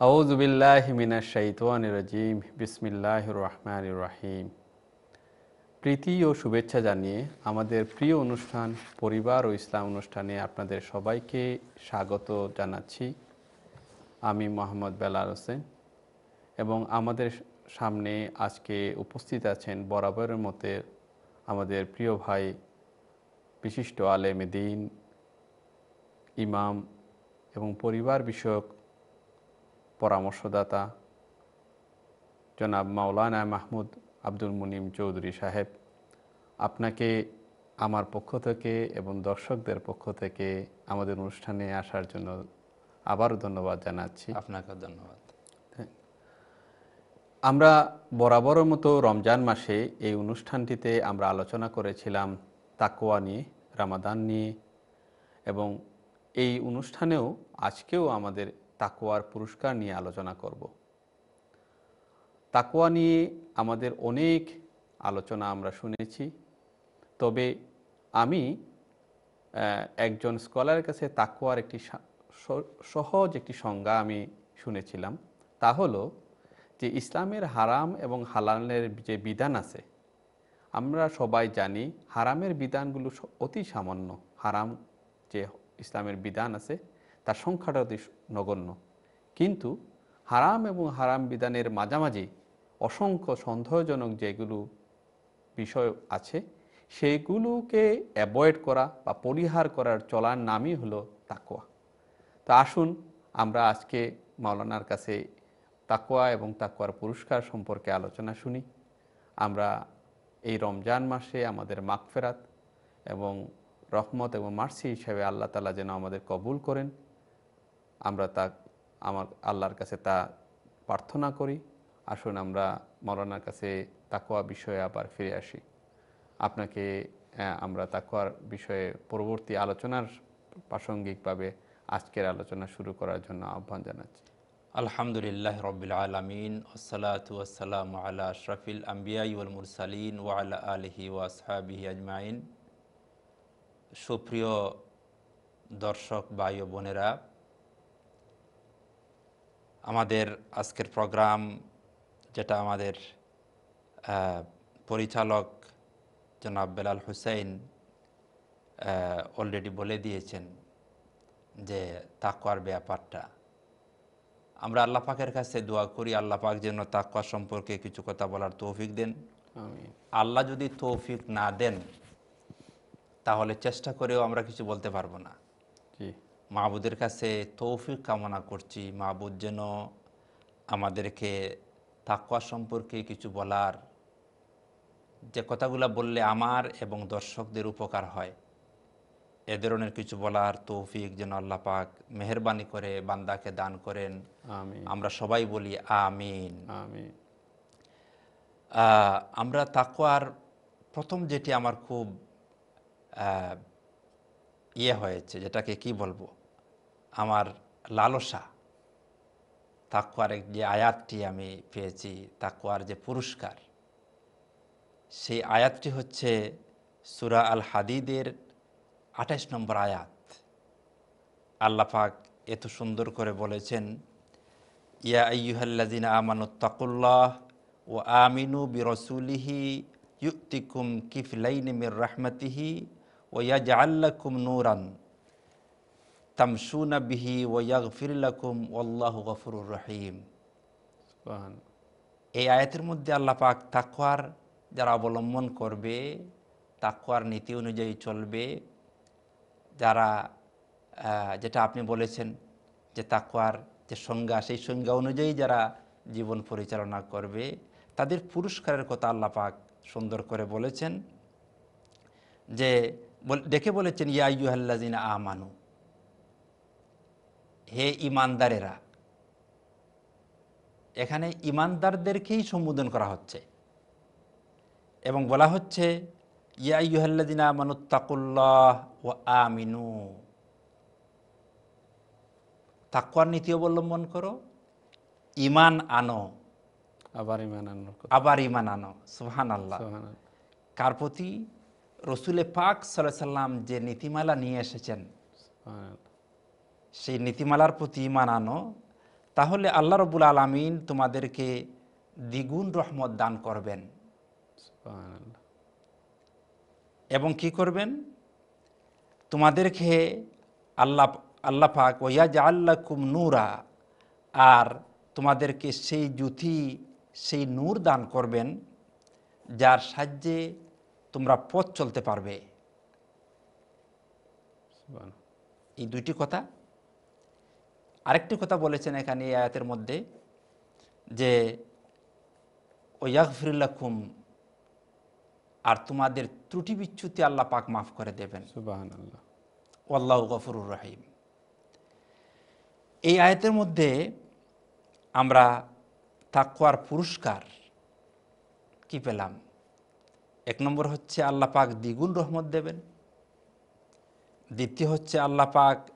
আউজুবিল্লাহ মিনাশ শাইতানির রাজিম, বিসমিল্লাহির রহমানির রহিম। প্রীতি ও শুভেচ্ছা জানিয়ে আমাদের প্রিয় অনুষ্ঠান, পরিবার ও ইসলাম অনুষ্ঠানে আপনাদের সবাইকে স্বাগত জানাচ্ছি। আমি মোহাম্মদ বেলাল হোসেন এবং আমাদের সামনে আজকে উপস্থিত আছেন বরাবরের মতে আমাদের প্রিয় ভাই, বিশিষ্ট আলেম দিন, ইমাম এবং পরিবার বিষয়ক পরামর্শদাতা জনাব মাওলানা মাহমুদ আব্দুল মুনিম চৌধুরী সাহেব। আপনাকে আমার পক্ষ থেকে এবং দর্শকদের পক্ষ থেকে আমাদের অনুষ্ঠানে আসার জন্য আবারও ধন্যবাদ জানাচ্ছি। আপনাকে ধন্যবাদ। আমরা বরাবরের মতো রমজান মাসে এই অনুষ্ঠানটিতে আমরা আলোচনা করেছিলাম তাকোয়া নিয়ে রামাদান নিয়ে এবং এই অনুষ্ঠানেও আজকেও আমাদের তাকোয়ার পুরস্কার নিয়ে আলোচনা করব। তাকোয়া নিয়ে আমাদের অনেক আলোচনা আমরা শুনেছি। তবে আমি একজন স্কলারের কাছে তাকোয়ার একটি সহজ একটি সংজ্ঞা আমি শুনেছিলাম। তা হলো যে ইসলামের হারাম এবং হালালের যে বিধান আছে, আমরা সবাই জানি হারামের বিধানগুলো অতি সামান্য। হারাম যে ইসলামের বিধান আছে তার সংখ্যাটা অতি নগণ্য। কিন্তু হারাম এবং হারাম বিধানের মাঝামাঝি অসংখ্য সন্দেহজনক যেগুলো বিষয় আছে, সেগুলোকে অ্যাভয়েড করা বা পরিহার করার চলার নামই হলো তাকোয়া তো আসুন আমরা আজকে মাওলানার কাছে তাকোয়া এবং তাকোয়ার পুরস্কার সম্পর্কে আলোচনা শুনি। আমরা এই রমজান মাসে আমাদের মাগফেরাত এবং রহমত এবং মার্সি হিসেবে আল্লাহ তালা যেন আমাদের কবুল করেন। আমরা তা, আমার আল্লাহর কাছে তা প্রার্থনা করি। আসুন আমরা মৌলানার কাছে তাকোয়া বিষয়ে আবার ফিরে আসি। আপনাকে আমরা তাকোয়ার বিষয়ে পরবর্তী আলোচনার প্রাসঙ্গিকভাবে আজকের আলোচনা শুরু করার জন্য আহ্বান জানাচ্ছি। আলহামদুলিল্লাহ রবিল আলমিন ওসালাত ওয়াসালাম আলা আশরাফিল আম্বিয়াই ওয়াল মুরসালিন ওয়া আলা আলহি ওয়া আসহাবিহি আজমাইন। সুপ্রিয় দর্শক ও বোনেরা আমাদের আজকের প্রোগ্রাম যেটা আমাদের পরিচালক জনাব বেলাল হুসাইন অলরেডি বলে দিয়েছেন যে তাকওয়ার ব্যাপারটা। আমরা আল্লাহ পাকের কাছে দোয়া করি আল্লাহ পাক যেন তাকওয়া সম্পর্কে কিছু কথা বলার তৌফিক দেন। আল্লাহ যদি তৌফিক না দেন তাহলে চেষ্টা করেও আমরা কিছু বলতে পারব না। মাহবুদের কাছে তৌফিক কামনা করছি। মাহবুদ যেন আমাদেরকে তাকওয়া সম্পর্কে কিছু বলার যে কথাগুলো বললে আমার এবং দর্শকদের উপকার হয় এ ধরনের কিছু বলার তৌফিক যেন আল্লাহ পাক মেহরবানি করে বান্দাকে দান করেন। আমরা সবাই বলি আমিন। আমরা তাকওয়ার প্রথম যেটি আমার খুব ইয়ে হয়েছে যেটাকে কি বলব? আমার লালসা তাকুয়ার যে আয়াতটি আমি পেয়েছি তাকুয়ার যে পুরস্কার, সেই আয়াতটি হচ্ছে সুরা আল হাদিদের আঠাশ নম্বর আয়াত। আল্লাহ পাক এত সুন্দর করে বলেছেন, ইয়া আইয়ুহাল্লাযিনা আমানু তাকুল্লাহ ও আমিনু বিরসুলিহি ইউতিকুম কিফলাইনি মির রাহমাতিহি ও ইয়াজআল্লাকুম নূরান। বিহি গফুরুর রহিম। এই আয়াতের মধ্যে আল্লাহ পাক তাকওয়ার যারা অবলম্বন করবে তাকওয়ার নীতি অনুযায়ী চলবে যারা যেটা আপনি বলেছেন যে তাকুয়ার যে সংজ্ঞা সেই সংজ্ঞা অনুযায়ী যারা জীবন পরিচালনা করবে তাদের পুরস্কারের কথা আল্লাহ পাক সুন্দর করে বলেছেন যে ডেকে বলেছেন ইয়াইয়ুহাল্লাজিনা আমানু। হে ইমানদারেরা এখানে ইমানদারদেরকেই সম্বোধন করা হচ্ছে এবং বলা হচ্ছে ইয়াইহাল্লাদিনা মানুত্তাকুল্লাহ ও আমিনু তাকুয়ার নীতি অবলম্বন করো ইমান আনো আবার ইমান কথা আবার ইমান আনো সুহান আল্লাহ। কার প্রতি রসুলে পাক সাল্লাম যে নীতিমালা নিয়ে এসেছেন। সেই নীতিমালার প্রতি ইমান আনো তাহলে আল্লাহ রবুল আলমিন তোমাদেরকে দ্বিগুণ রহমত দান করবেন। এবং কি করবেন? তোমাদেরকে আল্লাহ আল্লাহ পাক ওয়াজ আল্লাহ কুম নূরা আর তোমাদেরকে সেই জ্যোতি সেই নূর দান করবেন যার সাহায্যে তোমরা পথ চলতে পারবে। এই দুইটি কথা আরেকটি কথা বলেছেন এখানে এই আয়াতের মধ্যে যে ওয়াগফিরুল্লাকুম আর তোমাদের ত্রুটি বিচ্যুতি আল্লাহ পাক মাফ করে দেবেন। আল্লাহ গফরুর রহিম। এই আয়াতের মধ্যে আমরা তাকুয়ার পুরস্কার কি পেলাম? এক নম্বর হচ্ছে আল্লাহ পাক দ্বিগুণ রহমত দেবেন। দ্বিতীয় হচ্ছে আল্লাহ পাক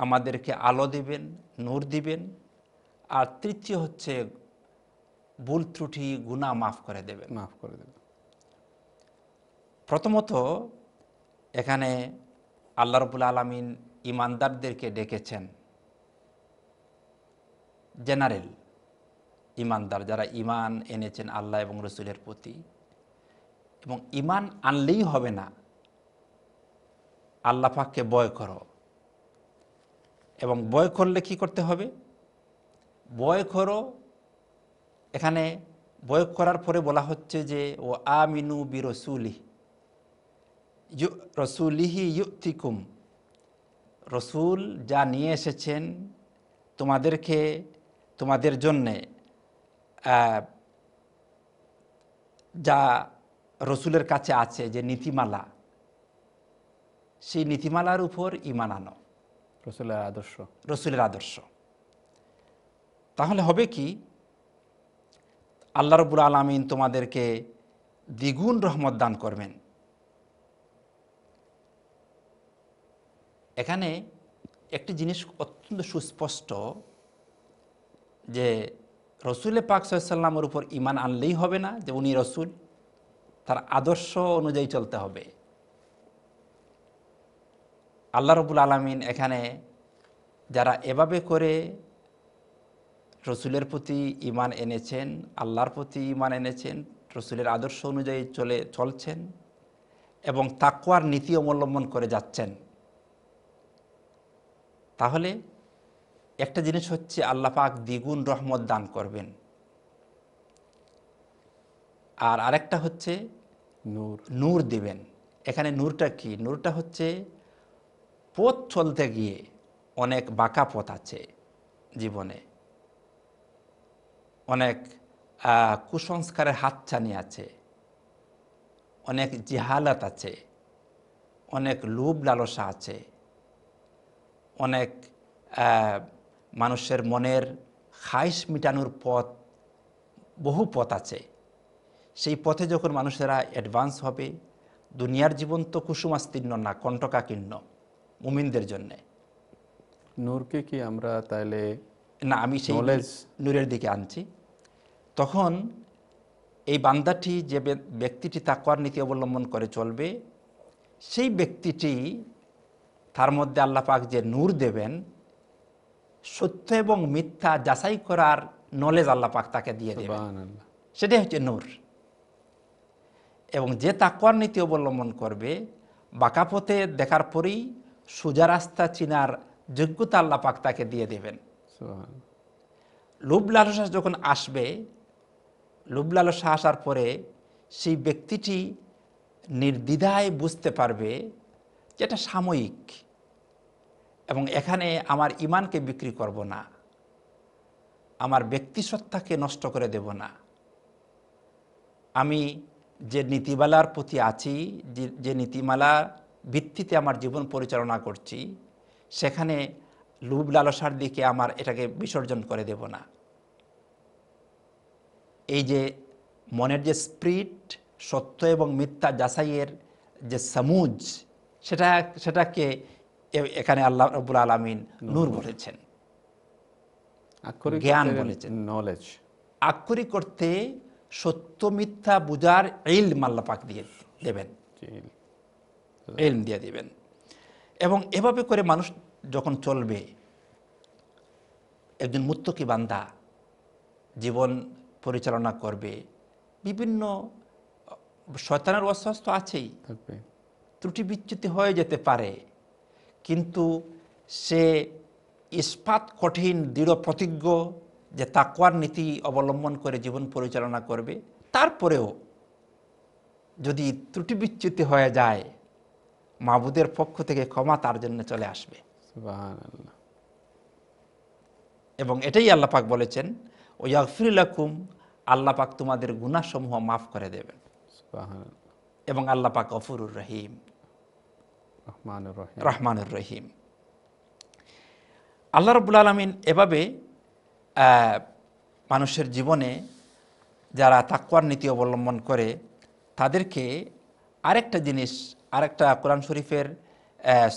আমাদেরকে আলো দিবেন নূর দিবেন। আর তৃতীয় হচ্ছে ভুল ত্রুটি গুণা মাফ করে দেবেন। মাফ করে দেবেন। প্রথমত এখানে আল্লাহ রবুল আলমিন ইমানদারদেরকে ডেকেছেন। জেনারেল ইমানদার যারা ইমান এনেছেন আল্লাহ এবং রসুলের প্রতি। এবং ইমান আনলেই হবে না। আল্লাহ পাককে বয় করো। এবং বয় করলে কি করতে হবে? বয় করো, এখানে বয় করার পরে বলা হচ্ছে যে, ও আমিনু বি রসুলি রসুলিহি ইউতিকুম রসুল যা নিয়ে এসেছেন তোমাদেরকে, তোমাদের জন্যে যা রসুলের কাছে আছে যে নীতিমালা, সেই নীতিমালার উপর ইমান আনো। রসুলের আদর্শ। রসুলের আদর্শ। তাহলে হবে কি? আল্লাহ রবুল আলমিন তোমাদেরকে দ্বিগুণ রহমত দান করবেন। এখানে একটি জিনিস অত্যন্ত সুস্পষ্ট যে রসুলে পাক সাল্লামের উপর ইমান আনলেই হবে না, যে উনি রসুল, তার আদর্শ অনুযায়ী চলতে হবে। আল্লাহ রবুল আলমিন এখানে যারা এভাবে করে রসুলের প্রতি ইমান এনেছেন আল্লাহর প্রতি ইমান এনেছেন রসুলের আদর্শ অনুযায়ী চলে চলছেন এবং তাকুয়ার নীতি অবলম্বন করে যাচ্ছেন। তাহলে একটা জিনিস হচ্ছে আল্লাহ পাক দ্বিগুণ রহমত দান করবেন। আর আরেকটা হচ্ছে নূর। নূর দিবেন। এখানে নূরটা কি? নূরটা হচ্ছে পথ চলতে গিয়ে অনেক বাঁকা পথ আছে জীবনে। অনেক কুসংস্কারের হাতছানি আছে। অনেক জিহালাত আছে। অনেক লোভ লালসা আছে। অনেক মানুষের মনের খাইশ মিটানোর পথ, বহু পথ আছে। সেই পথে যখন মানুষেরা অ্যাডভান্স হবে, দুনিয়ার জীবন তো কুসুমাস্তীর্ণ না, কণ্টকাকীর্ণ। মুমিনদের জন্যে নূরকে কি আমরা তাহলে না আমি সেই. নূরের দিকে আনছি তখন এই বান্দাটি যে ব্যক্তিটি তাকওয়ার নীতি অবলম্বন করে চলবে সেই ব্যক্তিটি তার মধ্যে আল্লাহ পাক যে নূর দেবেন সত্য এবং মিথ্যা যাচাই করার নলেজ আল্লাহ পাক তাকে দিয়ে দেবেন। সেটাই হচ্ছে নূর এবং যে তাকওয়ার নীতি অবলম্বন করবে বাঁকা পথে দেখার পরেই সোজা রাস্তা চিনার যোগ্যতা আল্লাহ পাক তাকে দিয়ে দেবেন। লোভ লালসা যখন আসবে লোভ লালসা আসার পরে সেই ব্যক্তিটি নির্দ্বিধায় বুঝতে পারবে যে এটা সাময়িক এবং এখানে আমার ইমানকে বিক্রি করব না আমার ব্যক্তিসত্তাকে নষ্ট করে দেব না আমি যে নীতিমালার প্রতি আছি যে যে নীতিমালা ভিত্তিতে আমার জীবন পরিচালনা করছি সেখানে লুব লালসার দিকে আমার এটাকে বিসর্জন করে দেব না। এই যে মনের যে স্প্রিট সত্য এবং মিথ্যা যাচাইয়ের যে সমুজ সেটা সেটাকে এখানে আল্লাহ রবুল আলমিন নূর বলেছেন। জ্ঞান বলেছেন। নলেজ আক্ষরিক করতে সত্য মিথ্যা বুঝার ইল মাল্লাপাক দিয়ে দেবেন। এলম দিয়ে দিবেন। এবং এভাবে করে মানুষ যখন চলবে একজন মুত্তকি বান্দা জীবন পরিচালনা করবে বিভিন্ন শয়তানের অস্বস্ত আছেই। থাকবে। ত্রুটি বিচ্যুতি হয়ে যেতে পারে কিন্তু সে ইস্পাত কঠিন দৃঢ় প্রতিজ্ঞ যে তাকওয়ার নীতি অবলম্বন করে জীবন পরিচালনা করবে তারপরেও যদি ত্রুটি বিচ্যুতি হয়ে যায় মাবুদের পক্ষ থেকে ক্ষমা তার জন্য চলে আসবে। এবং এটাই আল্লাপাক বলেছেন ও আল্লাপাক তোমাদের গুনাহসমূহ মাফ করে দেবেন। এবং আল্লাপাক গফুরুর রহিম। রহমানুর রহিম। আল্লাহ রবুল আলমিন এভাবে মানুষের জীবনে যারা তাকুয়ার নীতি অবলম্বন করে তাদেরকে আরেকটা জিনিস আরেকটা কোরআন শরীফের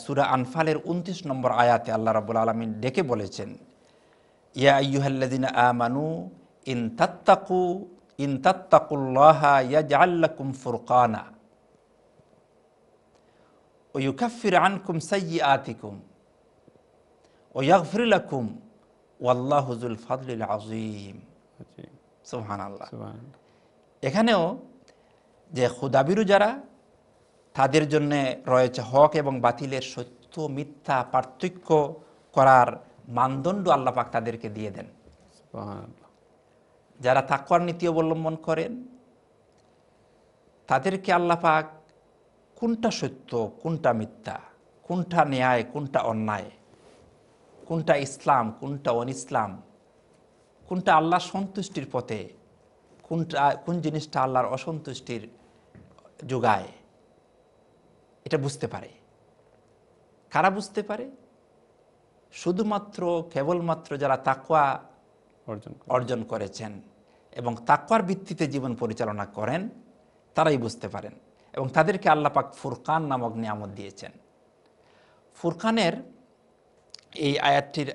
সুরা আনফালের উনত্রিশ নম্বর আয়াতে আল্লাহ রাবুল আলমিন ডেকে বলেছেন ইয়া আইয়ুহাল্লাদিন আমানু ইন তাত্তাকু ইন তাত্তাকুল্লাহা ইয়াজাল্লাকুম ফুরকানা ও ইউকাফির আনকুম সাইয়ি আতিকুম ও ইয়াগফিরুলাকুম ওয়াল্লাহুজুল ফাদলিল আজিম সুহান আল্লাহ এখানেও যে খুদাবিরু যারা তাদের জন্যে রয়েছে হক এবং বাতিলের সত্য মিথ্যা পার্থক্য করার মানদণ্ড আল্লাপাক তাদেরকে দিয়ে দেন। যারা তাকওয়ার নীতি অবলম্বন করেন তাদেরকে আল্লাপাক কোনটা সত্য কোনটা মিথ্যা কোনটা ন্যায় কোনটা অন্যায় কোনটা ইসলাম কোনটা অনিসলাম কোনটা আল্লাহ সন্তুষ্টির পথে কোনটা কোন জিনিসটা আল্লাহর অসন্তুষ্টির যোগায়। এটা বুঝতে পারে। কারা বুঝতে পারে? শুধুমাত্র কেবলমাত্র যারা তাকওয়া অর্জন অর্জন করেছেন এবং তাকওয়ার ভিত্তিতে জীবন পরিচালনা করেন তারাই বুঝতে পারেন এবং তাদেরকে আল্লাপাক ফুরকান নামক নিয়ামত দিয়েছেন। ফুরকানের এই আয়াতটির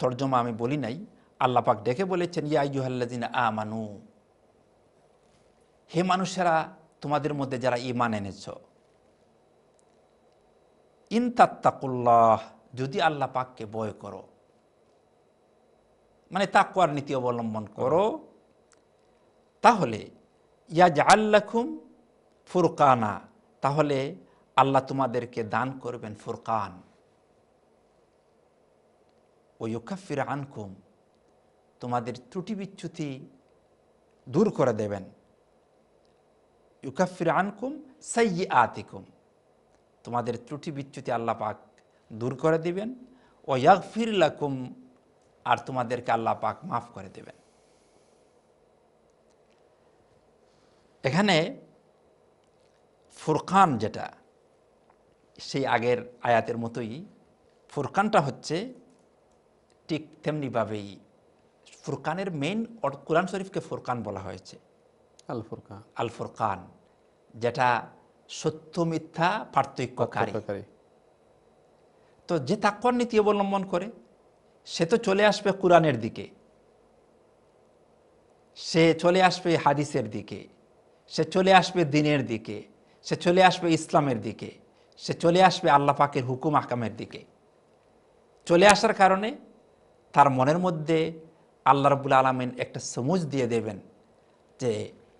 তর্জমা আমি বলি নাই আল্লাপাক ডেকে বলেছেন ইয়া আ আমানু। হে মানুষেরা তোমাদের মধ্যে যারা ইমান এনেছ ইনতাত্তাকুল্লাহ যদি আল্লাহ পাককে বয় করো মানে তাকওয়ার নীতি অবলম্বন করো, তাহলে ইয়াজ আল্লাকুম ফুরকানা, তাহলে আল্লাহ তোমাদেরকে দান করবেন ফুরকান। ও ইউকাফির আনকুম, তোমাদের ত্রুটি বিচ্যুতি দূর করে দেবেন। ইউকাফির আনকুম সাইয়ি আতিকুম তোমাদের ত্রুটি বিচ্যুতি আল্লাহ পাক দূর করে দিবেন। ও ইয়াগফির লাকুম আর তোমাদেরকে আল্লাহ পাক মাফ করে দেবেন। এখানে ফুরকান যেটা সেই আগের আয়াতের মতোই ফুরকানটা হচ্ছে ঠিক তেমনিভাবেই ফুরকানের মেইন কোরআন শরীফকে ফুরকান বলা হয়েছে। আল ফুরকান আল ফুরকান যেটা সত্য মিথ্যা পার্থক্যকারী। তো যে তাক্কর নীতি অবলম্বন করে সে তো চলে আসবে কোরআনের দিকে। সে চলে আসবে হাদিসের দিকে। সে চলে আসবে দিনের দিকে। সে চলে আসবে ইসলামের দিকে। সে চলে আসবে আল্লাহ পাকের হুকুম আকামের দিকে। চলে আসার কারণে তার মনের মধ্যে আল্লাহ রবুল আলমিন একটা সমুজ দিয়ে দেবেন যে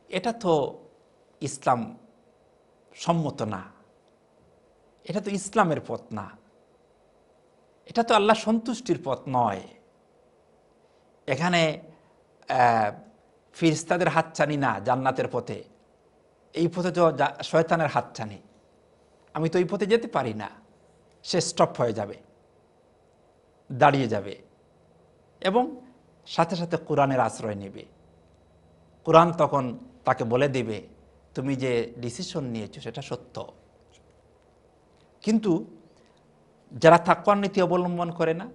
এটা তো ইসলাম সম্মত না। এটা তো ইসলামের পথ না। এটা তো আল্লাহ সন্তুষ্টির পথ নয়। এখানে ফিরিস্তাদের হাতছানি না জান্নাতের পথে। এই পথে তো শয়তানের হাতছানি। আমি তো এই পথে যেতে পারি না। সে স্টপ হয়ে যাবে। দাঁড়িয়ে যাবে। এবং সাথে সাথে কোরআনের আশ্রয় নেবে। কোরআন তখন তাকে বলে দিবে তুমি যে ডিসিশন নিয়েছো সেটা সত্য। কিন্তু যারা তাকওয়ার নীতি অবলম্বন করে না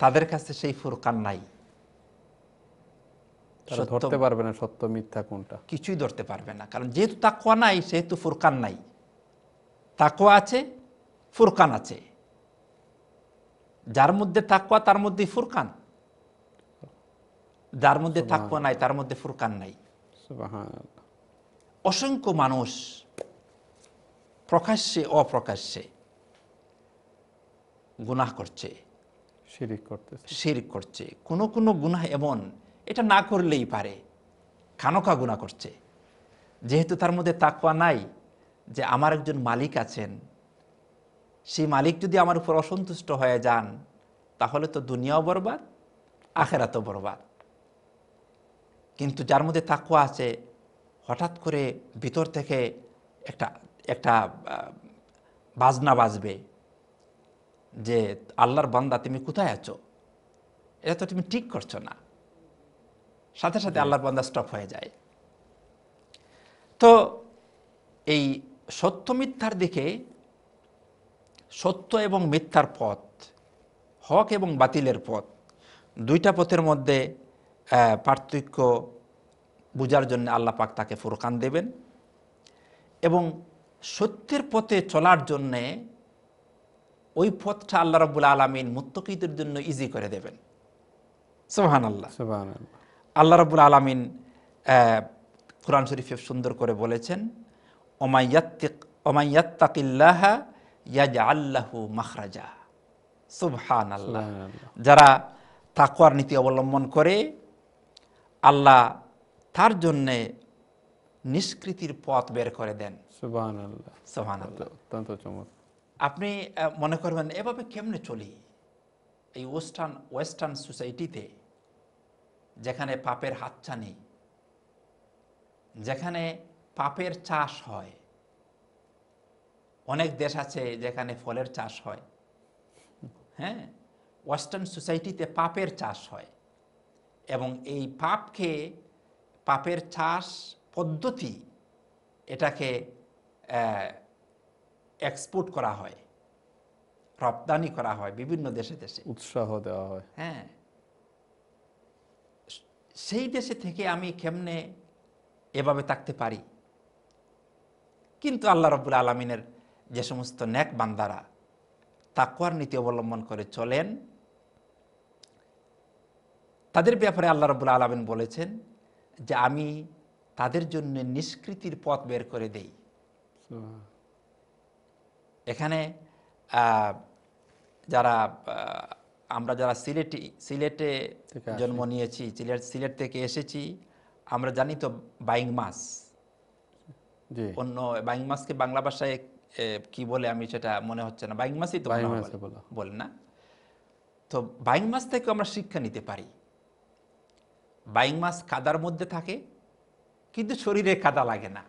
তাদের কাছে সেই ফুরকান নাই। ধরতে পারবে না সত্য মিথ্যা কোনটা। কিছুই ধরতে পারবে না কারণ যেহেতু তাকওয়া নাই সেহেতু ফুরকান নাই। তাকওয়া আছে ফুরকান আছে। যার মধ্যে তাকওয়া তার মধ্যে ফুরকান। যার মধ্যে তাকওয়া নাই তার মধ্যে ফুরকান নাই। অসংখ্য মানুষ প্রকাশ্যে অপ্রকাশ্যে গুনাহ করছে। শিরিক করতেছে। শিরক করছে। কোনো কোনো গুনাহ এমন এটা না করলেই পারে। খানকা গুনাহ করছে। যেহেতু তার মধ্যে তাকওয়া নাই যে আমার একজন মালিক আছেন সেই মালিক যদি আমার উপর অসন্তুষ্ট হয়ে যান তাহলে তো দুনিয়াও বরবাদ আখেরাতও বরবাদ। কিন্তু যার মধ্যে তাকুয়া আছে হঠাৎ করে ভিতর থেকে একটা একটা বাজনা বাজবে যে আল্লাহর বান্দা তুমি কোথায় আছো? এটা তো তুমি ঠিক করছ না। সাথে সাথে আল্লাহর বান্দা স্টপ হয়ে যায়। তো এই সত্য মিথ্যার দিকে সত্য এবং মিথ্যার পথ হক এবং বাতিলের পথ দুইটা পথের মধ্যে পার্থক্য বোঝার জন্য আল্লাহ পাক তাকে ফুরকান দেবেন এবং সত্যের পথে চলার জন্যে ওই পথটা আল্লাহ রব্বুল আলমিন মুত্তকিদের জন্য ইজি করে দেবেন। সোহান আল্লাহ আল্লাহ রব্বুল আলমিন কোরআন শরীফে সুন্দর করে বলেছেন ওমাইয়াত্তিক ওমাইয়াত্তাকিল্লাহা ইয়াজ আল্লাহু মাখরাজা। সুবহান আল্লাহ যারা তাকওয়ার নীতি অবলম্বন করে আল্লাহ তার জন্যে নিষ্কৃতির পথ বের করে দেন। অত্যন্ত আপনি মনে করবেন এভাবে কেমনে চলি? এই ওয়েস্টার্ন ওয়েস্টার্ন সোসাইটিতে যেখানে পাপের হাতছানি যেখানে পাপের চাষ হয় অনেক দেশ আছে যেখানে ফলের চাষ হয় হ্যাঁ? ওয়েস্টার্ন সোসাইটিতে পাপের চাষ হয় এবং এই পাপকে পাপের চাষ পদ্ধতি এটাকে এক্সপোর্ট করা হয় রপ্তানি করা হয় বিভিন্ন দেশে দেশে। উৎসাহ দেওয়া হয়। হ্যাঁ। সেই দেশে থেকে আমি কেমনে এভাবে থাকতে পারি? কিন্তু আল্লাহ রব্বুল আলমিনের যে সমস্ত ন্যাক বান্দারা তাকুয়ার নীতি অবলম্বন করে চলেন তাদের ব্যাপারে আল্লাহ রব্বুল আলমিন বলেছেন যে আমি তাদের জন্য নিষ্কৃতির পথ বের করে দেই। এখানে যারা আমরা যারা সিলেটি সিলেটে জন্ম নিয়েছি সিলেট সিলেট থেকে এসেছি আমরা জানি তো বাইং মাস অন্য বাইং মাসকে বাংলা ভাষায় কি বলে আমি সেটা মনে হচ্ছে না। বাইং মাসই তো বলে। না। তো বাইং মাস থেকে আমরা শিক্ষা নিতে পারি। বাইং মাছ কাদার মধ্যে থাকে কিন্তু শরীরে কাদা লাগে না।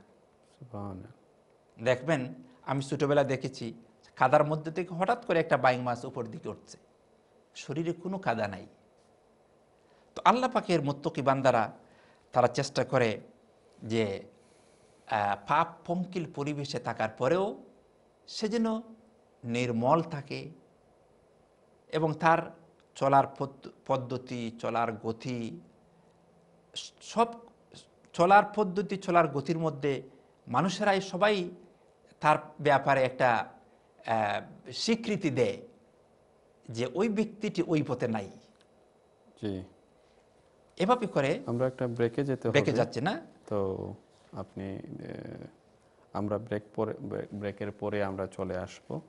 দেখবেন আমি ছোটোবেলা দেখেছি কাদার মধ্যে থেকে হঠাৎ করে একটা বাইং মাছ উপর দিকে উঠছে। শরীরে কোনো কাদা নাই। তো আল্লাহ পাকের মুত্তকি বান্দারা তারা চেষ্টা করে যে পাপ পঙ্কিল পরিবেশে থাকার পরেও সে যেন নির্মল থাকে এবং তার চলার পদ্ধ- পদ্ধতি চলার গতি সব চলার পদ্ধতি চলার গতির মধ্যে মানুষেরাই সবাই তার ব্যাপারে একটা স্বীকৃতি দেয় যে ওই ব্যক্তিটি ওই পথে নাই। জি। এভাবে করে আমরা একটা ব্রেকে যেতে হবে। যাচ্ছে না? তো আপনি আমরা ব্রেক পরে ব্রেকের পরে আমরা চলে আসব।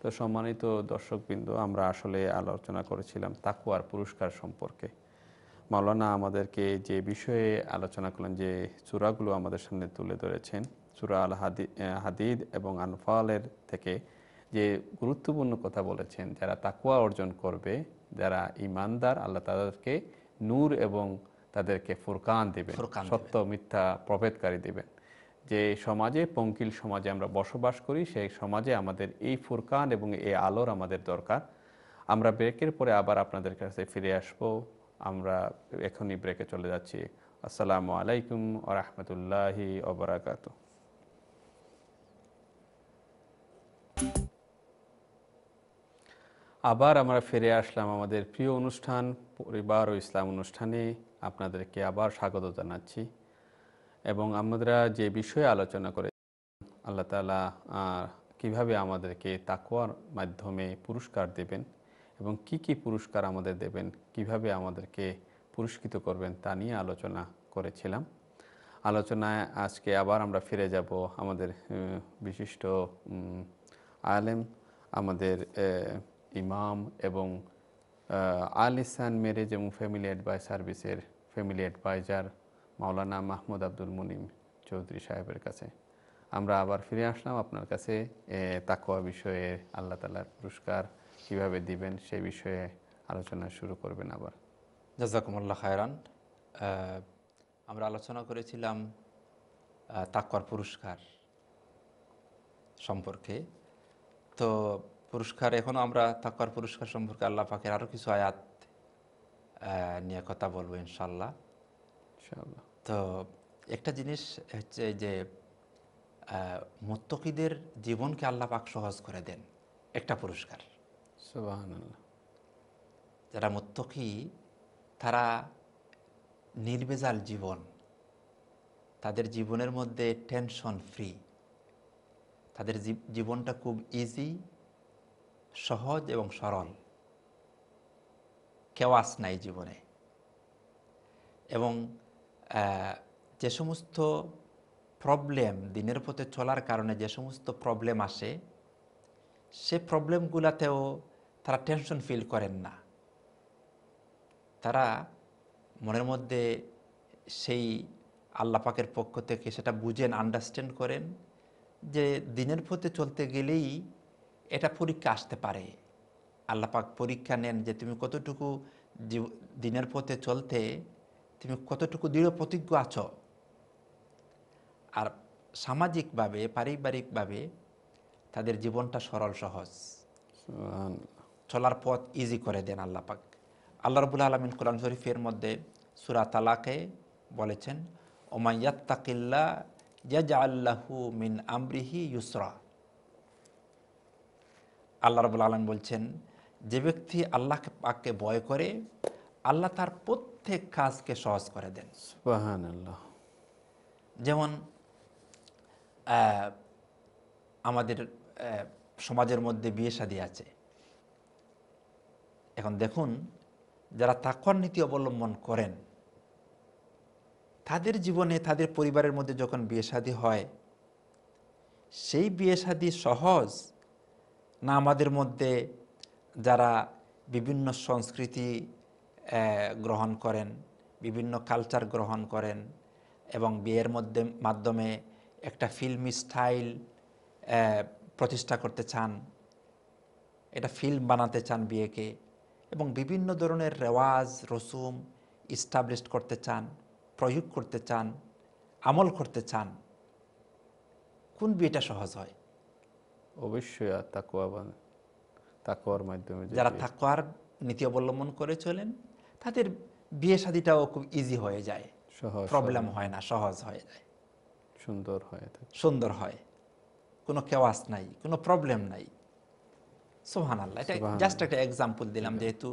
তো সম্মানিত দর্শকবৃন্দ আমরা আসলে আলোচনা করেছিলাম তাকুয়ার পুরস্কার সম্পর্কে। মাওলানা আমাদেরকে যে বিষয়ে আলোচনা করলেন যে চূড়াগুলো আমাদের সামনে তুলে ধরেছেন চূড়া আল হাদি হাদিদ এবং আনফালের থেকে যে গুরুত্বপূর্ণ কথা বলেছেন যারা তাকুয়া অর্জন করবে যারা ইমানদার আল্লাহ তাদেরকে নূর এবং তাদেরকে ফুরকান দিবেন সত্য মিথ্যা প্রভেদকারী দিবেন। যে সমাজে পঙ্কিল সমাজে আমরা বসবাস করি সেই সমাজে আমাদের এই ফুরকান এবং এই আলোর আমাদের দরকার। আমরা ব্রেকের পরে আবার আপনাদের কাছে ফিরে আসব। আমরা এখনই ব্রেকে চলে যাচ্ছি। আসসালামু আলাইকুম আ রহমতুল্লাহি ওবরাকাতু। আবার আমরা ফিরে আসলাম আমাদের প্রিয় অনুষ্ঠান, পরিবার ও ইসলাম অনুষ্ঠানে। আপনাদেরকে আবার স্বাগত জানাচ্ছি। এবং আমরা যে বিষয়ে আলোচনা করে আল্লাহ তালা কীভাবে আমাদেরকে তাকুয়ার মাধ্যমে পুরস্কার দেবেন এবং কি কি পুরস্কার আমাদের দেবেন, কীভাবে আমাদেরকে পুরস্কৃত করবেন তা নিয়ে আলোচনা করেছিলাম। আলোচনায় আজকে আবার আমরা ফিরে যাব আমাদের বিশিষ্ট আলেম, আমাদের ইমাম এবং আলিসান মেরেজ এবং ফ্যামিলি অ্যাডভাইস সার্ভিসের ফ্যামিলি অ্যাডভাইজার মাওলানা মাহমুদ আব্দুল মুনিম চৌধুরী সাহেবের কাছে। আমরা আবার ফিরে আসলাম আপনার কাছে তাকোয়া বিষয়ে আল্লাহ তালার পুরস্কার কীভাবে দিবেন সেই বিষয়ে আলোচনা শুরু করবেন আবার। জাজাকুমুল্লাহ খায়রান আমরা আলোচনা করেছিলাম তাকওয়ার পুরস্কার সম্পর্কে। তো পুরস্কার এখনও আমরা তাকওয়ার পুরস্কার সম্পর্কে আল্লাহ পাকের আরও কিছু আয়াত নিয়ে কথা বলব ইনশাল্লাহ তো একটা জিনিস হচ্ছে যে মোত্তকিদের জীবনকে আল্লাহ পাক সহজ করে দেন একটা পুরস্কার। যারা মুত্তকি, তারা নির্বেজাল জীবন। তাদের জীবনের মধ্যে টেনশন ফ্রি তাদের জীব- জীবনটা খুব ইজি সহজ এবং সরল। কেওয়াস নাই জীবনে। এবং যে সমস্ত প্রবলেম দিনের পথে চলার কারণে যে সমস্ত প্রবলেম আসে, সে প্রবলেমগুলাতেও তারা টেনশন ফিল করেন না। তারা মনের মধ্যে সেই আল্লাহ পাকের পক্ষ থেকে সেটা বুঝেন আন্ডারস্ট্যান্ড করেন যে দিনের পথে চলতে গেলেই এটা পরীক্ষা আসতে পারে। আল্লাহ পাক পরীক্ষা নেন যে তুমি কতটুকু দিনের পথে চলতে তুমি কতটুকু দৃঢ় প্রতিজ্ঞ আছো। আর সামাজিকভাবে, পারিবারিকভাবে তাদের জীবনটা সরল সহজ। চলার পথ ইজি করে দেন আল্লাহ পাক। আল্লাহ রবুল্লা আলমিন কোরআন শরীফের মধ্যে সুরা তালাকে বলেছেন ওমাইয়াত্তাকিল্লা ইয়াজা আল্লাহু মিন আমরিহি ইউসরা। আল্লাহ রবুল্লা আলম বলছেন যে ব্যক্তি আল্লাহকে পাককে ভয় করে আল্লাহ তার প্রত্যেক কাজকে সহজ করে দেন। যেমন আমাদের সমাজের মধ্যে বিয়ে শাদী আছে। এখন দেখুন, যারা তাকওয়ার নীতি অবলম্বন করেন, তাদের জীবনে তাদের পরিবারের মধ্যে যখন বিয়ে শাদী হয়, সেই বিয়ে শাদী সহজ না আমাদের মধ্যে যারা বিভিন্ন সংস্কৃতি গ্রহণ করেন, বিভিন্ন কালচার গ্রহণ করেন এবং বিয়ের মধ্যে, মাধ্যমে একটা ফিল্মি স্টাইল প্রতিষ্ঠা করতে চান, এটা ফিল্ম বানাতে চান বিয়েকে এবং বিভিন্ন ধরনের রেওয়াজ রসুম ইস্টাবলিশ করতে চান প্রয়োগ করতে চান আমল করতে চান কোন বিয়েটা সহজ হয়? অবশ্যই তাকওয়া মাধ্যমে যারা তাকওয়ার নীতি অবলম্বন করে চলেন তাদের বিয়ে শাদিটাও খুব ইজি হয়ে যায়। সহজ প্রবলেম হয় না সহজ হয়ে যায়। সুন্দর হয় সুন্দর হয়। কোনো কেওয়াস নাই কোনো প্রবলেম নাই। সোহান আল্লাহ এটা জাস্ট একটা এক্সাম্পল দিলাম যেহেতু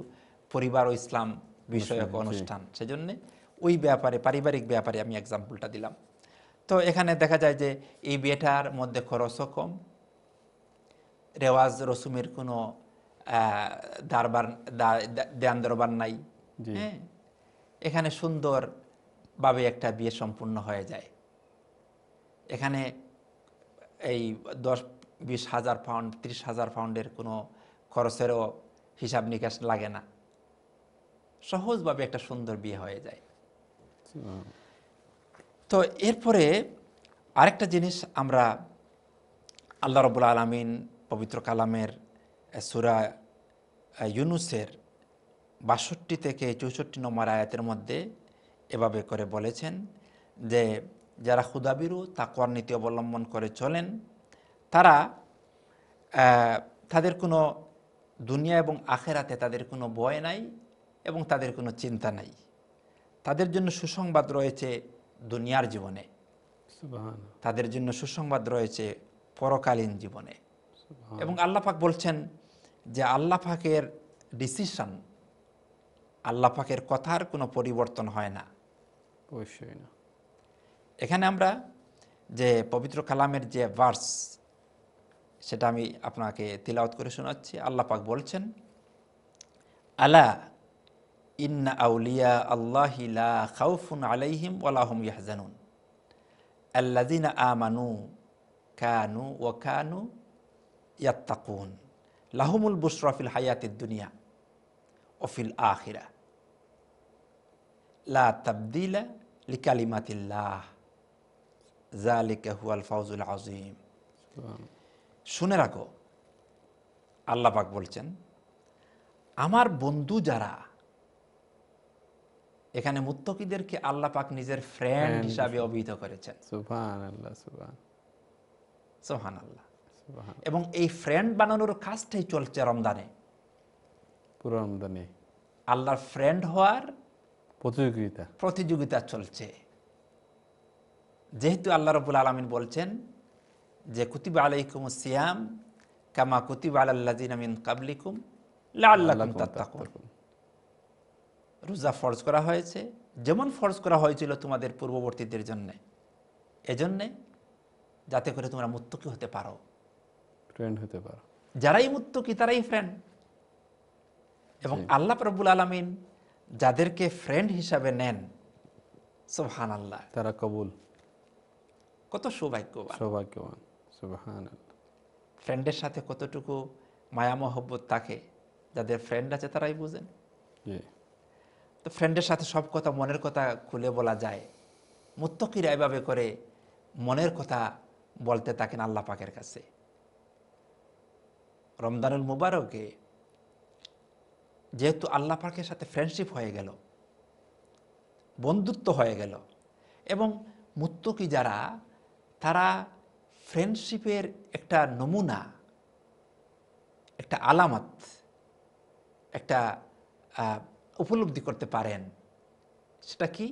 পরিবার ও ইসলাম বিষয়ক অনুষ্ঠান সেজন্য ওই ব্যাপারে পারিবারিক ব্যাপারে আমি এক্সাম্পলটা দিলাম। তো এখানে দেখা যায় যে এই বিয়েটার মধ্যে খরচও কম। রেওয়াজ রসুমের কোনো দারবার দেয়ান দরবার নাই। হ্যাঁ? এখানে সুন্দরভাবে একটা বিয়ে সম্পূর্ণ হয়ে যায়। এখানে এই দশ বিশ হাজার পাউন্ড ত্রিশ হাজার পাউন্ডের কোনো খরচেরও হিসাব নিকাশ লাগে না। সহজভাবে একটা সুন্দর বিয়ে হয়ে যায়। তো এরপরে আরেকটা জিনিস আমরা আল্লাহ রবুল আলমিন পবিত্র কালামের সূরা ইউনুসের বাষট্টি থেকে চৌষট্টি নম্বর আয়াতের মধ্যে এভাবে করে বলেছেন যে, যারা ক্ষুদাবিরু তাকওয়ার নীতি অবলম্বন করে চলেন তারা তাদের কোনো দুনিয়া এবং আখেরাতে তাদের কোনো ভয় নাই এবং তাদের কোনো চিন্তা নাই। তাদের জন্য সুসংবাদ রয়েছে দুনিয়ার জীবনে। তাদের জন্য সুসংবাদ রয়েছে পরকালীন জীবনে। এবং আল্লাহ পাক বলছেন যে আল্লাহ পাকের ডিসিশন আল্লাহ পাকের কথার কোনো পরিবর্তন হয় না। অবশ্যই না। এখানে আমরা যে পবিত্র কালামের যে ভার্স সেটা আমি আপনাকে তিলাওয়াত করে শোনাচ্ছি। আল্লাহ পাক বলছেন, আলা ইন্না আউলিয়া আল্লাহি লা খাউফুন আলাইহিম ওয়ালাহুম ইয়াহজানুন। আল্লাযিনা আমানু কানু ওয়া কানু ইয়াত্তাকুন। লাহুমুল বুশরা ফিল হায়াতিদ দুনিয়া অফিল আখিরা। লা তাবদিলা লিকালিমাতিল্লাহ। জালিকা হুয়াল ফাউজুল আজিম শুনে রাখো। আল্লাহ পাক বলছেন আমার বন্ধু যারা এখানে মুত্তকিদেরকে আল্লাহ পাক নিজের ফ্রেন্ড হিসাবে অভিহিত করেছেন। সোহান আল্লাহ এবং এই ফ্রেন্ড বানানোর কাজটাই চলছে রমজানে। পুরো রমজানে। আল্লাহর ফ্রেন্ড হওয়ার প্রতিযোগিতা। প্রতিযোগিতা চলছে। যেহেতু আল্লাহ রবুল আলমিন বলছেন যে কুতিবা আলাইকুম সিয়াম কামা কুতিব আলাল্লাজিন মিন কাবলিকুম রোজা ফরজ করা হয়েছে যেমন ফরজ করা হয়েছিল তোমাদের পূর্ববর্তীদের জন্যে। এজন্যে যাতে করে তোমরা মুত্তকি হতে পারো। ট্রেন্ড হতে পারো। যারাই মুত্তকি তারাই ফ্রেন্ড এবং আল্লাহ রব্বুল আলমিন যাদেরকে ফ্রেন্ড হিসাবে নেন সোহান আল্লাহ তারা কবুল। কত সৌভাগ্যবান। সৌভাগ্যবান। ফ্রেন্ডের সাথে কতটুকু মায়া মহব্বত থাকে যাদের ফ্রেন্ড আছে তারাই বুঝেন। তো ফ্রেন্ডের সাথে সব কথা মনের কথা খুলে বলা যায়। মুত্তকিরা এভাবে করে মনের কথা বলতে থাকেন আল্লাহ পাকের কাছে। রমদানুল মুবারকে যেহেতু আল্লাহ পাকের সাথে ফ্রেন্ডশিপ হয়ে গেল বন্ধুত্ব হয়ে গেল এবং মুত্তকি যারা তারা ফ্রেন্ডশিপের একটা নমুনা, একটা আলামত, একটা উপলব্ধি করতে পারেন। সেটা কি?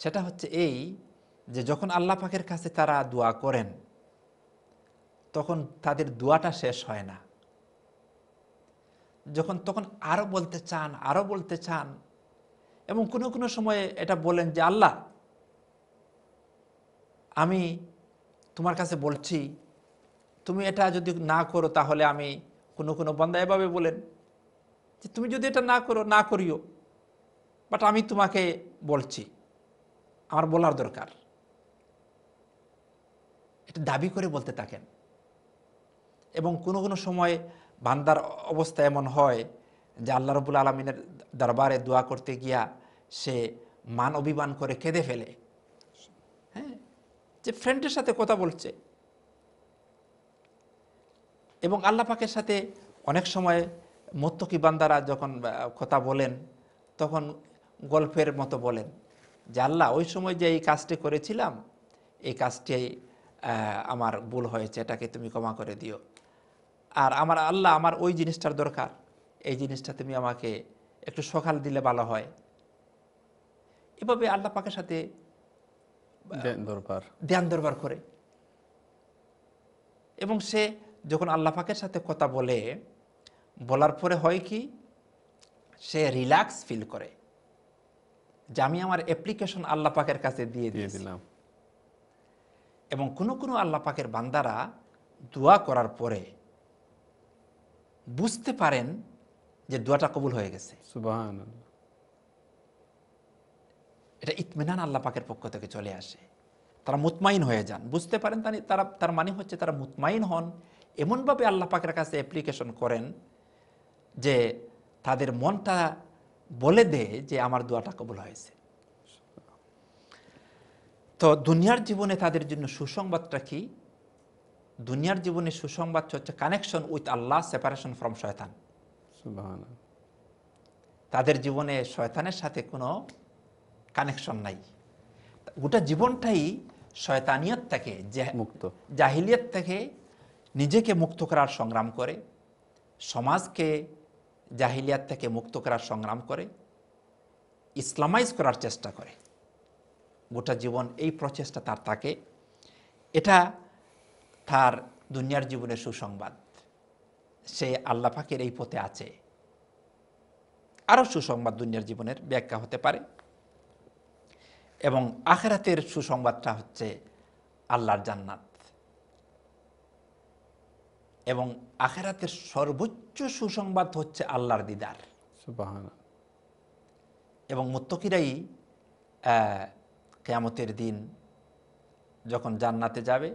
সেটা হচ্ছে এই যে যখন আল্লাহ পাকের কাছে তারা দোয়া করেন, তখন তাদের দোয়াটা শেষ হয় না। যখন, তখন আরও বলতে চান আরও বলতে চান, এবং কোনো কোনো সময়ে এটা বলেন যে, আল্লাহ, আমি তোমার কাছে বলছি, তুমি এটা যদি না করো তাহলে আমি কোনো কোনো বন্দা এভাবে বলেন যে তুমি যদি এটা না করো, না করিও। বাট আমি তোমাকে বলছি, আমার বলার দরকার। এটা দাবি করে বলতে থাকেন। এবং কোনো কোনো সময় বান্দার অবস্থা এমন হয় যে আল্লাহ রবুল আলমিনের দরবারে দোয়া করতে গিয়া সে মান অভিমান করে কেঁদে ফেলে। যে ফ্রেন্ডের সাথে কথা বলছে। এবং আল্লাহ পাকের সাথে অনেক সময় মোত্তকি বান্দারা যখন কথা বলেন, তখন গল্পের মতো বলেন যে, আল্লাহ, ওই সময় যে এই কাজটি করেছিলাম, এই কাজটি আমার ভুল হয়েছে, এটাকে তুমি ক্ষমা করে দিও। আর আমার আল্লাহ, আমার ওই জিনিসটার দরকার, এই জিনিসটা তুমি আমাকে একটু সকাল দিলে ভালো হয়। এভাবে আল্লাহ পাকের সাথে ধ্যান দরবার। করে। এবং সে যখন আল্লাহ পাকের সাথে কথা বলে বলার পরে হয় কি সে রিল্যাক্স ফিল করে। যে আমি আমার অ্যাপ্লিকেশন আল্লাহ পাকের কাছে দিয়ে দিয়ে দিলাম। এবং কোনো কোনো আল্লাহ পাকের বান্দারা দোয়া করার পরে বুঝতে পারেন যে দোয়াটা কবুল হয়ে গেছে। আল্লাহ এটা ইতমিনান আল্লাহ পাকের পক্ষ থেকে চলে আসে। তারা মুতমাইন হয়ে যান। বুঝতে পারেন তারা তার মানে হচ্ছে তারা মুতমাইন হন। এমনভাবে আল্লাহ পাকের কাছে অ্যাপ্লিকেশন করেন যে তাদের মনটা বলে দেয় যে আমার দোয়াটা কবুল হয়েছে। তো দুনিয়ার জীবনে তাদের জন্য সুসংবাদটা কি? দুনিয়ার জীবনে সুসংবাদ হচ্ছে connection with Allah separation from Shaitan. তাদের জীবনে শয়তানের সাথে কোনো কানেকশন নাই। গোটা জীবনটাই শয়তানিয়ত থেকে মুক্ত। জাহিলিয়ত থেকে নিজেকে মুক্ত করার সংগ্রাম করে সমাজকে জাহিলিয়াত থেকে মুক্ত করার সংগ্রাম করে ইসলামাইজ করার চেষ্টা করে। গোটা জীবন এই প্রচেষ্টা তার থাকে। এটা তার দুনিয়ার জীবনের সুসংবাদ। সে আল্লাহ পাকের এই পথে আছে। আরও সুসংবাদ দুনিয়ার জীবনের ব্যাখ্যা হতে পারে। এবং আখেরাতের সুসংবাদটা হচ্ছে আল্লাহর জান্নাত। এবং আখেরাতের সর্বোচ্চ সুসংবাদ হচ্ছে আল্লাহর দিদার। এবং মুত্তকিরাই কেয়ামতের দিন যখন জান্নাতে যাবে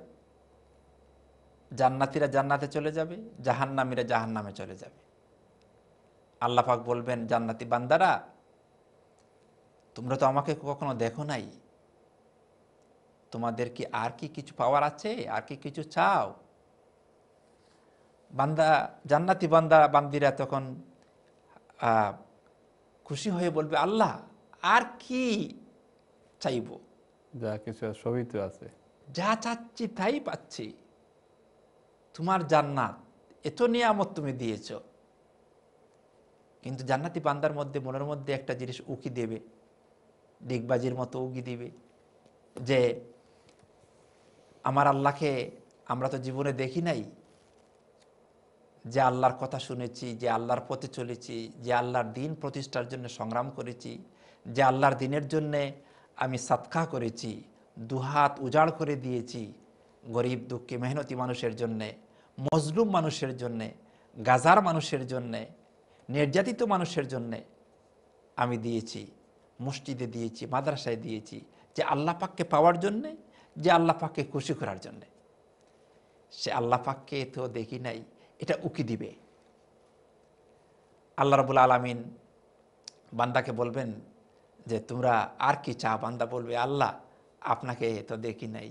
জান্নাতিরা জান্নাতে চলে যাবে জাহান্নামীরা জাহান্নামে চলে যাবে। আল্লাহ পাক বলবেন জান্নাতি বান্দারা তোমরা তো আমাকে কখনো দেখো নাই। তোমাদের কি আর কি কিছু পাওয়ার আছে? আর কি কিছু চাও? বান্দা জান্নাতি বান্দা বান্দিরা তখন খুশি হয়ে বলবে আল্লাহ আর কি চাইব? যা কিছু সবই তো আছে। যা চাচ্ছি তাই পাচ্ছি। তোমার জান্নাত এত নিয়ামত তুমি দিয়েছ। কিন্তু জান্নাতি বান্দার মধ্যে মনের মধ্যে একটা জিনিস উকি দেবে। ডিগবাজির মতো উগি দিবে যে আমার আল্লাহকে আমরা তো জীবনে দেখি নাই, যে আল্লাহর কথা শুনেছি, যে আল্লাহর পথে চলেছি, যে আল্লাহর দিন প্রতিষ্ঠার জন্য সংগ্রাম করেছি, যে আল্লাহর দিনের জন্যে আমি সাতকা করেছি, দুহাত উজাড় করে দিয়েছি গরিব দুঃখী মেহনতি মানুষের জন্যে, মজলুম মানুষের জন্যে, গাজার মানুষের জন্যে, নির্যাতিত মানুষের জন্যে আমি দিয়েছি। মসজিদে দিয়েছি, মাদ্রাসায় দিয়েছি, যে আল্লাহ পাককে পাওয়ার জন্যে, যে আল্লাহ পাককে খুশি করার জন্যে। সে আল্লাহ পাককে তো দেখি নাই, এটা উকি দিবে। আল্লাহ রবুল আলমিন বান্দাকে বলবেন যে, তোমরা আর কি চা বান্দা বলবে? আল্লাহ, আপনাকে তো দেখি নাই।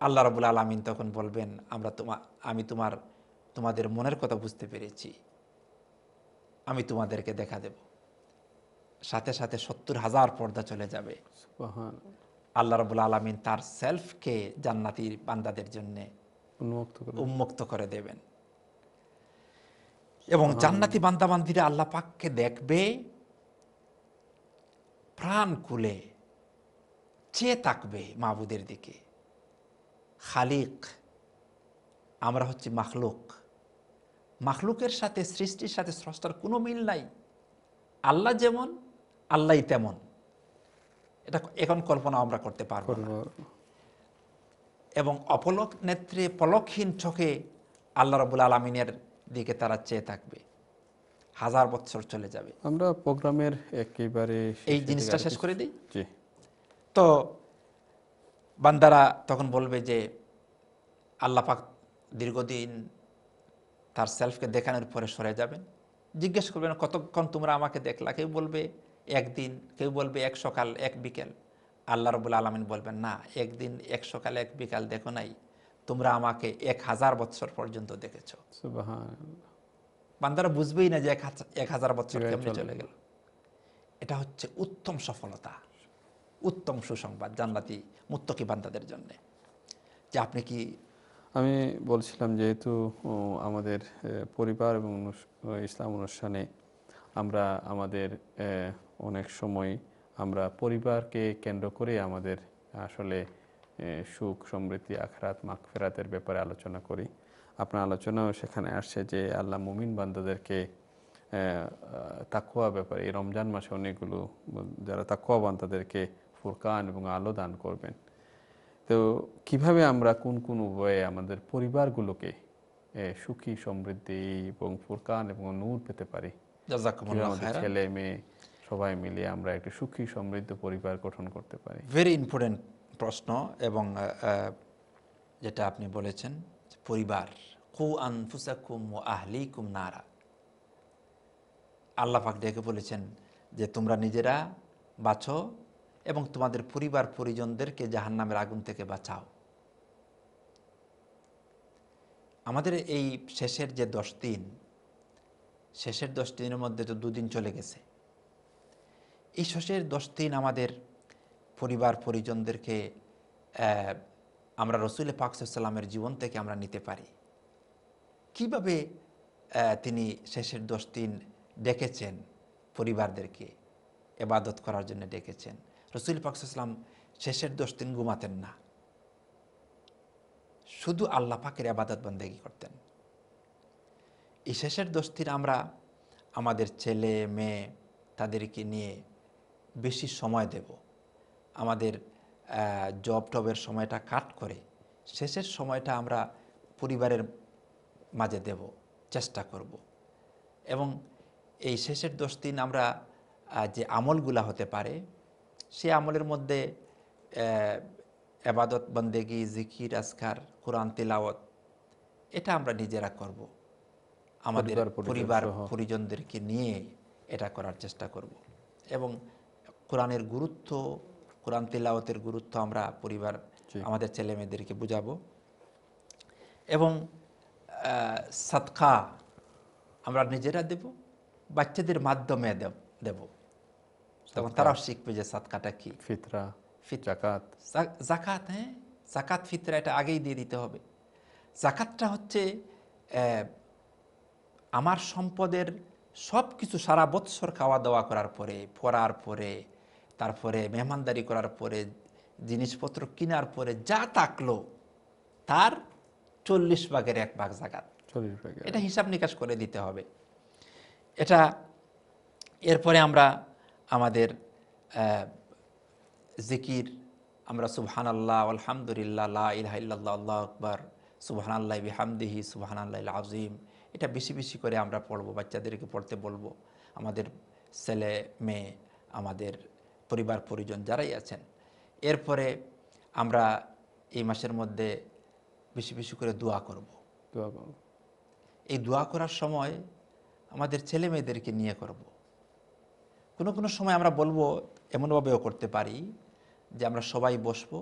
আল্লাহ রবুল আলমিন তখন বলবেন, আমরা তোমা, আমি তোমার, তোমাদের মনের কথা বুঝতে পেরেছি। আমি তোমাদেরকে দেখা দেব। সাথে সাথে সত্তর হাজার পর্দা চলে যাবে। আল্লাহ রবুল আলমিন তার সেলফকে জান্নাতির বান্দাদের জন্যে উন্মুক্ত করে দেবেন। এবং জান্নাতি বান্দাবান্দিরা আল্লাহ পাককে দেখবে প্রাণ খুলে চেয়ে তাকবে মাহবুদের দিকে। খালিক আমরা হচ্ছে মাখলুক। মাখলুকের সাথে সৃষ্টির সাথে স্রষ্টার কোনো মিল নাই। আল্লাহ যেমন আল্লাহই তেমন। এটা এখন কল্পনা আমরা করতে পারব এবং অপলক নেত্রে পলকহীন চোখে আল্লাহ রবুল আলমিনের দিকে তারা চেয়ে থাকবে। হাজার বছর চলে যাবে। আমরা প্রোগ্রামের একেবারে এই জিনিসটা শেষ করে দিই? জি। তো বান্দারা তখন বলবে যে আল্লাহ পাক দীর্ঘদিন তার সেলফকে দেখানোর পরে সরে যাবেন। জিজ্ঞেস করবেন কতক্ষণ তোমরা আমাকে দেখলা? কেউ বলবে একদিন কেউ বলবে এক সকাল এক বিকেল। আল্লাহ রবুল আলমিন বলবেন না একদিন এক সকাল এক বিকাল দেখো নাই। তোমরা আমাকে এক হাজার বৎসর পর্যন্ত দেখেছ। বান্দারা বুঝবেই না যে এক হাজার বছর কেমনে চলে চলে গেল। এটা হচ্ছে উত্তম সফলতা উত্তম সুসংবাদ জান্নাতি মুত্তকি বান্দাদের জন্য। যে আপনি কি আমি বলছিলাম যেহেতু আমাদের পরিবার এবং ইসলাম অনুষ্ঠানে আমরা আমাদের অনেক সময় আমরা পরিবারকে কেন্দ্র করে আমাদের আসলে সুখ, সমৃদ্ধি, আখরাত মাগফেরাতের ব্যাপারে আলোচনা করি। আপনার আলোচনাও সেখানে আসছে যে আল্লাহ মুমিন বান্দাদেরকে তাকুয়া ব্যাপারে এই রমজান মাসে অনেকগুলো, যারা তাকুয়া বান্দাদেরকে ফুরকান এবং আলো দান করবেন। তো কীভাবে আমরা কোন কোন উপায়ে আমাদের পরিবারগুলোকে সুখী, সমৃদ্ধি এবং ফুরকান এবং নূর পেতে পারি? ছেলে মেয়ে সবাই মিলে আমরা একটা সুখী সমৃদ্ধ পরিবার গঠন করতে পারি। ভেরি ইম্পর্টেন্ট প্রশ্ন এবং যেটা আপনি বলেছেন পরিবার কু আনফুসাকুম ও আহলিকুম নারা। আল্লাহ পাক ডেকে বলেছেন যে তোমরা নিজেরা বাঁচো এবং তোমাদের পরিবার পরিজনদেরকে জাহান্নামের আগুন থেকে বাঁচাও। আমাদের এই শেষের যে দশ দিন শেষের দশ দিনের মধ্যে তো দুদিন চলে গেছে। এই শেষের দশ দিন আমাদের পরিবার পরিজনদেরকে আমরা রসুল পাকসাল্লামের জীবন থেকে আমরা নিতে পারি। কীভাবে তিনি শেষের দশ দিন ডেকেছেন পরিবারদেরকে, এবাদত করার জন্য ডেকেছেন? রসুল পাকসাল্লাম শেষের দশ দিন ঘুমাতেন না। শুধু আল্লাহ পাকের আবাদত বন্দেগি করতেন। এই শেষের দিন আমরা আমাদের ছেলে, মেয়ে তাদেরকে নিয়ে বেশি সময় দেব। আমাদের জব টবের সময়টা কাট করে শেষের সময়টা আমরা পরিবারের মাঝে দেব, চেষ্টা করব। এবং এই শেষের দশ দিন আমরা যে আমলগুলা হতে পারে, সে আমলের মধ্যে এবাদত, বন্দেগি, জিকির আসকার কোরআন, তিলাওয়াত, এটা আমরা নিজেরা করব। আমাদের পরিবার পরিজন পরিজনদেরকে নিয়ে এটা করার চেষ্টা করব। এবং কোরআনের গুরুত্ব কোরআন তেলাওয়াতের গুরুত্ব আমরা পরিবার আমাদের ছেলে মেয়েদেরকে বুঝাবো। এবং সাদকা আমরা নিজেরা দেব বাচ্চাদের মাধ্যমে দেব। দেব তখন তারাও শিখবে যে সাদকাটা কি। ফিতরা ফিত- জাকাত। জাকাত হ্যাঁ? জাকাত ফিতরা এটা আগেই দিয়ে দিতে হবে। জাকাতটা হচ্ছে আমার সম্পদের সব কিছু সারা বৎসর খাওয়া দাওয়া করার পরে পড়ার পরে তারপরে মেহমানদারি করার পরে জিনিসপত্র কেনার পরে যা থাকল তার চল্লিশ ভাগের এক ভাগ জাগাত এটা হিসাব নিকাশ করে দিতে হবে। এটা এরপরে আমরা আমাদের জিকির আমরা সুবহান আল্লাহ আলহামদুলিল্লাহ ইলাহা ইল্লাল্লাহ আল্লাহ আকবার সুবহান আল্লাহ বিহামদিহি সুবহান আল্লাহ আজিম এটা বেশি বেশি করে আমরা পড়ব বাচ্চাদেরকে পড়তে বলব আমাদের ছেলে মেয়ে আমাদের পরিবার পরিজন যারাই আছেন এরপরে আমরা এই মাসের মধ্যে বেশি বেশি করে দোয়া করব। দোয়া করব। এই দোয়া করার সময় আমাদের ছেলে মেয়েদেরকে নিয়ে করব। কোনো কোনো সময় আমরা বলব এমনভাবেও করতে পারি যে আমরা সবাই বসবো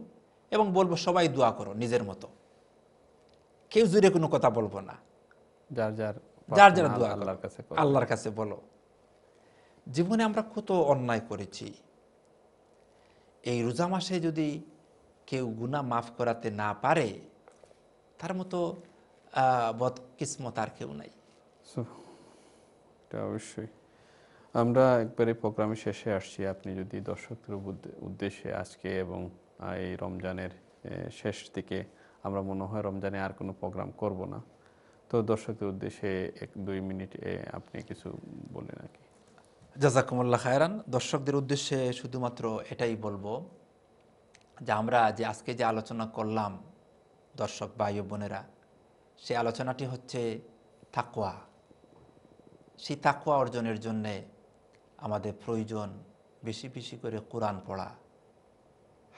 এবং বলব সবাই দোয়া করো নিজের মতো কেউ জুড়ে কোনো কথা বলব না যার যার যার যার দোয়া আল্লাহর কাছে আল্লাহর কাছে বলো। জীবনে আমরা কত অন্যায় করেছি। এই রোজা মাসে যদি কেউ গুনাহ মাফ করাতে না পারে তার মতো বদকিসমত আর কেউ নাই। অবশ্যই। আমরা একবারে প্রোগ্রামে শেষে আসছি। আপনি যদি দর্শকদের উদ্দেশ্যে আজকে এবং এই রমজানের শেষ দিকে আমরা মনে হয় রমজানে আর কোনো প্রোগ্রাম করব না। তো দর্শকদের উদ্দেশ্যে এক দুই মিনিট আপনি কিছু বলেন আর কি। জাজাকুমুল্লাহ খায়রান। দর্শকদের উদ্দেশ্যে শুধুমাত্র এটাই বলব যে আমরা যে আজকে যে আলোচনা করলাম, দর্শক ভাই বোনেরা সেই আলোচনাটি হচ্ছে তাকোয়া সেই তাকোয়া অর্জনের জন্যে আমাদের প্রয়োজন বেশি বেশি করে কোরআন পড়া,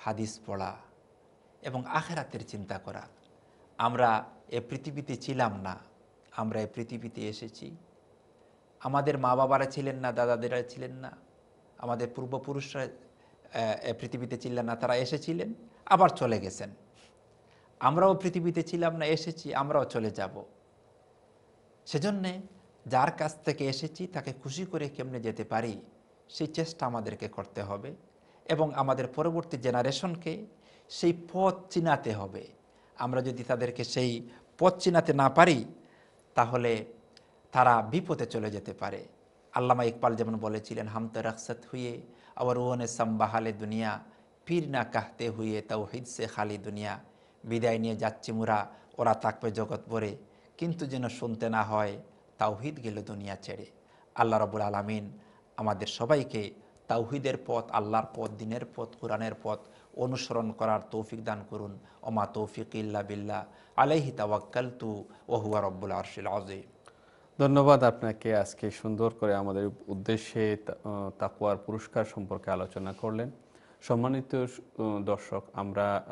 হাদিস পড়া এবং আখেরাতের চিন্তা করা। আমরা এ পৃথিবীতে ছিলাম না। আমরা এ পৃথিবীতে এসেছি। আমাদের মা বাবারা ছিলেন না, দাদাদেরা ছিলেন না। আমাদের পূর্বপুরুষরা এ পৃথিবীতে ছিলেন না, তারা এসেছিলেন, আবার চলে গেছেন। আমরাও পৃথিবীতে ছিলাম না, এসেছি, আমরাও চলে যাব। সেজন্যে যার কাছ থেকে এসেছি, তাকে খুশি করে কেমনে যেতে পারি, সেই চেষ্টা আমাদেরকে করতে হবে এবং আমাদের পরবর্তী জেনারেশনকে সেই পথ চিনাতে হবে। আমরা যদি তাদেরকে সেই পথ চিনাতে না পারি, তাহলে তারা বিপদে চলে যেতে পারে। আল্লামা ইকবাল যেমন বলেছিলেন, হাম তো রকসত হুয়ে আবার ওনে সম্বাহালে দুনিয়া পীর না কাহতে হুয়ে তৌহিদ সে খালি দুনিয়া। বিদায় নিয়ে যাচ্ছি মুরা, ওরা তাকবে জগৎ ভরে। কিন্তু যেন শুনতে না হয়, তাওহিদ গেল দুনিয়া ছেড়ে। আল্লাহ রবুল আলমিন আমাদের সবাইকে তাওহিদের পথ, আল্লাহর পথ, দিনের পথ, কোরআনের পথ অনুসরণ করার তৌফিক দান করুন। ওমা তৌফিক ইল্লা বিল্লা আলাইহি তাওয়াক্কালতু ওহুয়া রব্বুল আরশিল আজিম ধন্যবাদ আপনাকে আজকে সুন্দর করে আমাদের উদ্দেশ্যে তা- তাকুয়ার পুরস্কার সম্পর্কে আলোচনা করলেন। সম্মানিত দর্শক, আমরা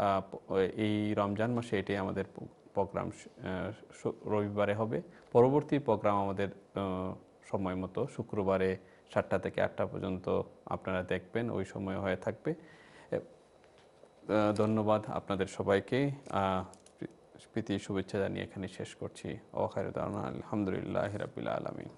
এই রমজান মাসে এটাই আমাদের প্রোগ্রাম রবিবারে হবে। পরবর্তী প্রোগ্রাম আমাদের সময় মতো শুক্রবারে সাতটা থেকে আটটা পর্যন্ত আপনারা দেখবেন, ওই সময় হয়ে থাকবে। ধন্যবাদ আপনাদের সবাইকে। প্রীতি শুভেচ্ছা জানিয়ে এখানে শেষ করছি। ও খায়রুদ্দান আলহামদুলিল্লাহ রাবিল আলমিন।